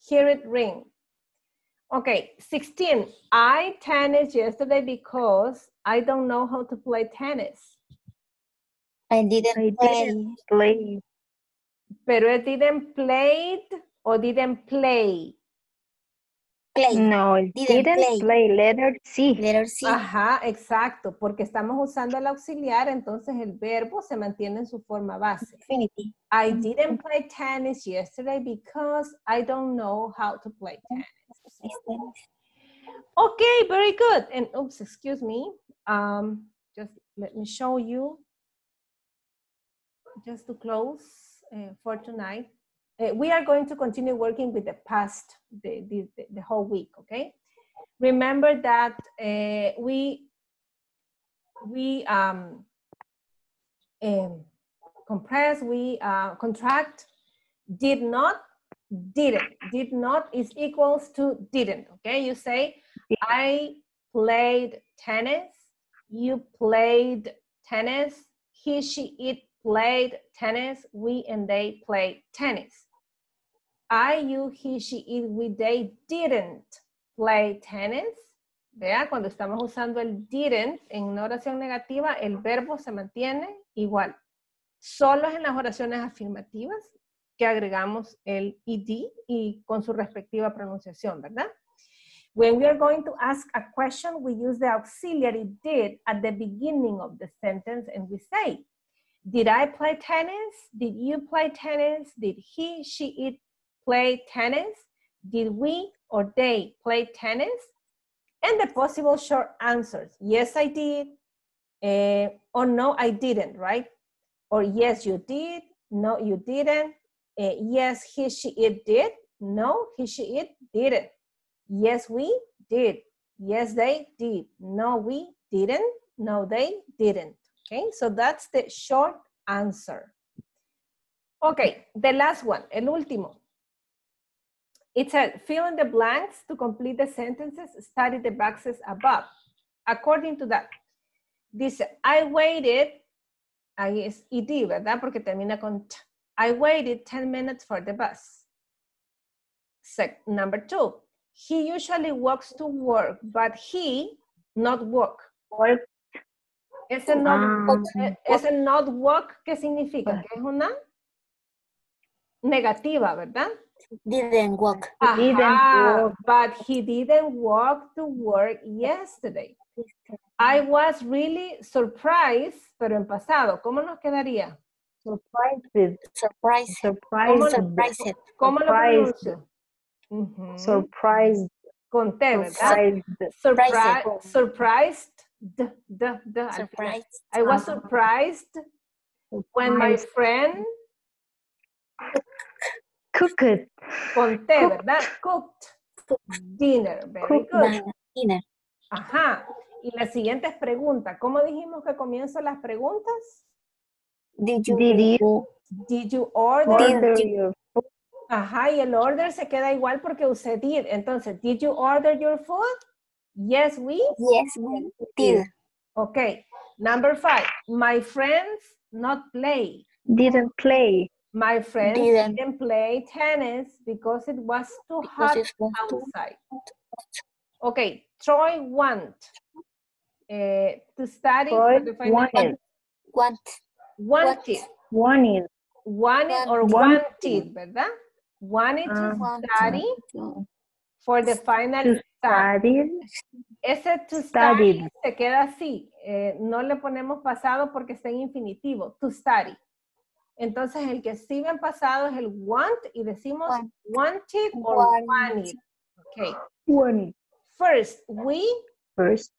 Hear it ring. Okay, 16. I tennis yesterday because I don't know how to play tennis. I didn't I play. didn't play. Pero it didn't played o didn't play. Play. No, Didn't didn't play. play. Letter C. Letter C. Ajá, exacto, porque estamos usando el auxiliar, entonces el verbo se mantiene en su forma base. Infinity. I didn't play tennis yesterday because I don't know how to play tennis. Okay, very good. And oops, excuse me. Um, just let me show you just to close uh, for tonight, uh, we are going to continue working with the past the, the, the- whole week, okay? Remember that uh, we, we um, um, compress, we uh, contract, did not, didn't. Did not is equals to didn't, okay? You say, I played tennis, you played tennis, he, she, it played tennis, we and they played tennis. I, you, he, she, it, we, they didn't play tennis. Vea, cuando estamos usando el didn't en una oración negativa, el verbo se mantiene igual. Solo es en las oraciones afirmativas que agregamos el ed y con su respectiva pronunciación, ¿verdad? When we are going to ask a question, we use the auxiliary did at the beginning of the sentence and we say, Did I play tennis? Did you play tennis? Did he, she, it play tennis? Did we or they play tennis? And the possible short answers yes, I did, eh, or no, I didn't, right? Or yes, you did, no, you didn't, eh, yes, he, she, it did, no, he, she, it didn't. Yes, we did. Yes, they did. No, we didn't. No, they didn't. Okay, so that's the short answer. Okay, the last one, el último. It said, fill in the blanks to complete the sentences, study the boxes above. According to that, this I waited, ahí es ed, ¿verdad? Porque termina con t. I waited 10 minutes for the bus. Sec- number two, he usually walks to work, but he not walk. Work. Ese not, Ah, ese not walk, ¿qué significa? Que es una negativa, ¿verdad? Didn't walk. didn't Ajá, walk. but he didn't walk to work yesterday. I was really surprised, pero en pasado, ¿cómo nos quedaría? surprised. Surprise. Surprised. Surprised. ¿Cómo lo Surprised. pronuncio? Surprised. Con T, ¿verdad? Surprised. Surprised. Surprised. D, d, d, al final. Surprised. I was surprised when my friend Cooked. con T, ¿verdad? Cooked dinner. Very Cooked good. Dinner. Ajá. Y la siguiente es pregunta. ¿Cómo dijimos que comienzo las preguntas? Did you, Did you Did you order? Did- your food? Ajá, y el order se queda igual porque usé did. Entonces, did you order your food? Yes, we. Yes, we did. Okay. Number five. My friends not play. Didn't play. My friends Didn't. didn't play tennis because it was too hot outside. Okay. Troy want eh, to study Troy for the final wanted. want. wanted. Wanted. Wanted or Wanted. wanted, ¿verdad? Wanted to Ah. Study for the final study. Ese to study Studied. se queda así. eh, no le ponemos pasado porque está en infinitivo. To study. Entonces, el que sigue en pasado es el want y decimos Want. wanted or Want. wanted. Okay. Wanted. First, we First.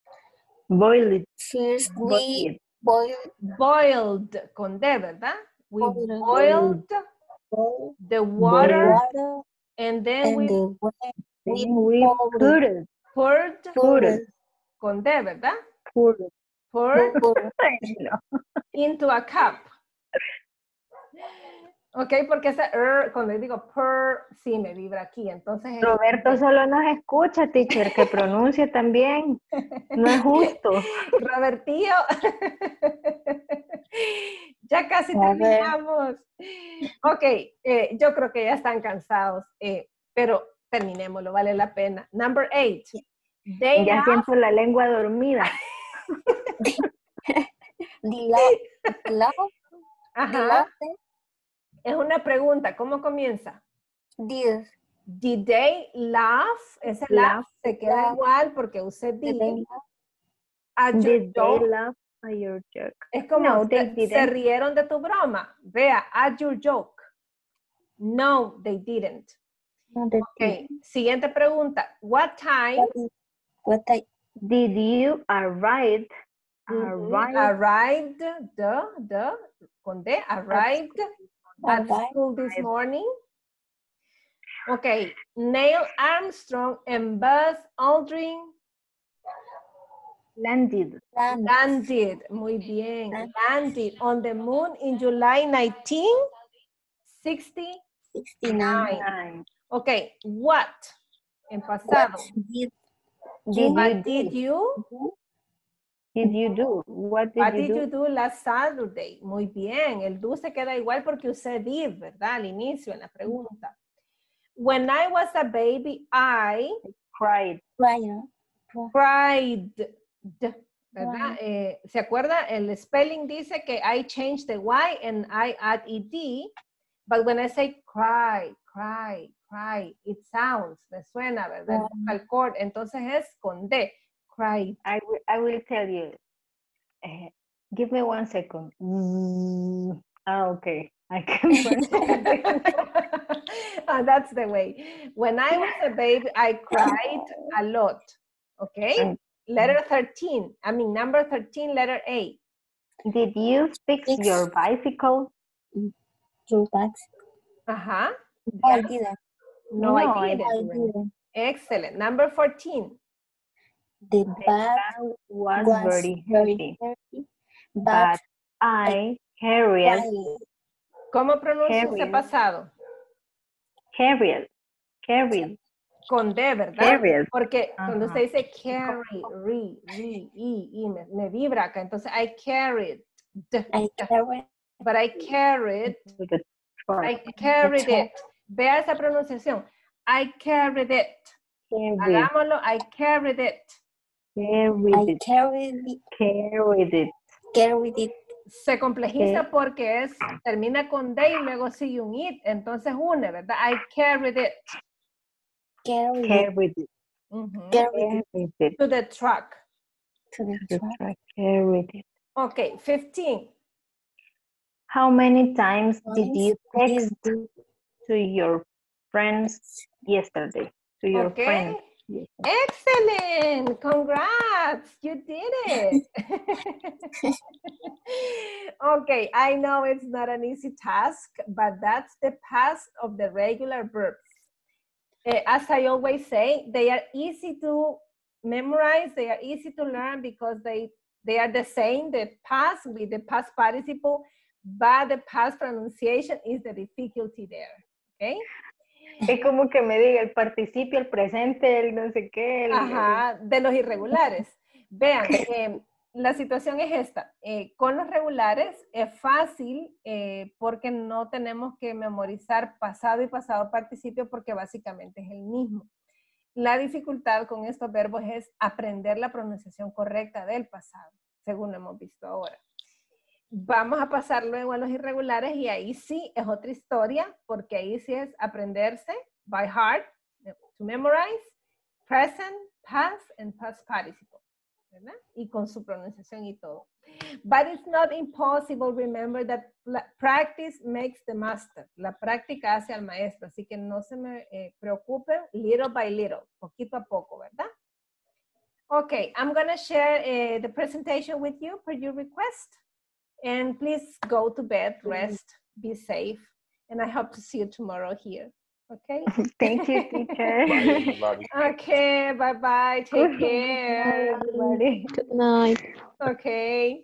Boiled. First, we Boiled. boiled con D, ¿verdad? We Boiled. boiled boiled the water water and then and we the we poured con D, ¿verdad? Poured poured into a cup. Ok, porque ese er, cuando yo digo per, sí me vibra aquí. Entonces, es- Roberto solo nos escucha, teacher, que pronuncie también. No es justo. Robertillo. ya casi A ver. terminamos. Ok, eh, yo creo que ya están cansados, eh, pero terminémoslo, vale la pena. Number eight. Ya have- siento la lengua dormida. Ajá, es una pregunta. ¿Cómo comienza? did Did they laugh? Ese laugh Laugh. se queda Laugh. igual porque usé did did. they laugh at your joke? Es como No, se- they se, didn't. rieron de tu broma. Vea, at your joke. No, they didn't. They Okay. Siguiente pregunta. What time did what I Did you arrive. Arrived. Arrived, the, the, con D, arrived at school this morning. Okay, Neil Armstrong and Buzz Aldrin Landed. Land. landed, muy bien, Land- landed on the moon in July 1969. 69. Okay, what? En pasado. Did Did What you did do? you? Did you do? What did What you did do? you do last Saturday? Muy bien, el do se queda igual porque usted did, ¿verdad? Al inicio, en la pregunta. When I was a baby, I Cried. cried, d- ¿verdad? Cried. Eh, ¿Se acuerda? El spelling dice que I changed the Y and I add ED, but when I say cry, cry, cry, it sounds, me suena, ¿verdad? El vocal cord, entonces es con D, cried. I will, I will tell you. Eh, give me one second. Mm, ah, okay. I can pronounce Ah, that's the way. When I was a baby, I cried a lot. Okay? Mm. Letter 13. I mean, number 13, letter A. Did you fix Fix. your bicycle? Your bags. Uh-huh. I didn't. No, No, I didn't. I didn't. Excellent. Number 14. The bag was, was very heavy, heavy, but but I carried, ¿Cómo pronuncia ese pasado? carried, carried, Con D, ¿verdad? carried. Porque cuando Ajá. usted dice carry, re, re, i, i, me, me vibra acá. Entonces, I carried. I carried But I carried. I carried it. Vea esa pronunciación. I carried it. Carried, Hagámoslo. I carried it. carried I it, carried it, carried it. carried it. Se complejiza porque es, termina con D y luego sigue un it. Entonces une, ¿verdad? I carried it. Carried it Carried it. Carried it carried it. To the truck. to the truck. truck carried it. Okay, 15. How many times did you text to your friends yesterday? To your Okay. friends. yes. Excellent. Congrats. You did it. okay, I know it's not an easy task, but that's the past of the regular verbs. Eh, as I always say, they are easy to memorize, they are easy to learn because they they are the same, the past with the past participle, but the past pronunciation is the difficulty there. Okay? Es como que me diga el participio, el presente, el no sé qué. el- Ajá, de los irregulares. Vean, eh, la situación es esta. eh, con los regulares es fácil eh, porque no tenemos que memorizar pasado y pasado participio porque básicamente es el mismo. La dificultad con estos verbos es aprender la pronunciación correcta del pasado, según lo hemos visto ahora. Vamos a pasar luego a los irregulares y ahí sí es otra historia, porque ahí sí es aprenderse by heart, to memorize, present, past, and past participle, ¿verdad? Y con su pronunciación y todo. But it's not impossible, remember that practice makes the master. La práctica hace al maestro, así que no se me eh, preocupen, little by little, poquito a poco, ¿verdad? Okay, I'm gonna share eh, the presentation with you per your request. And please go to bed, rest, be safe, and I hope to see you tomorrow here. Okay? Thank you, teacher. Bye, everybody. Okay, bye bye. Take care. Bye, everybody. Good night. Okay.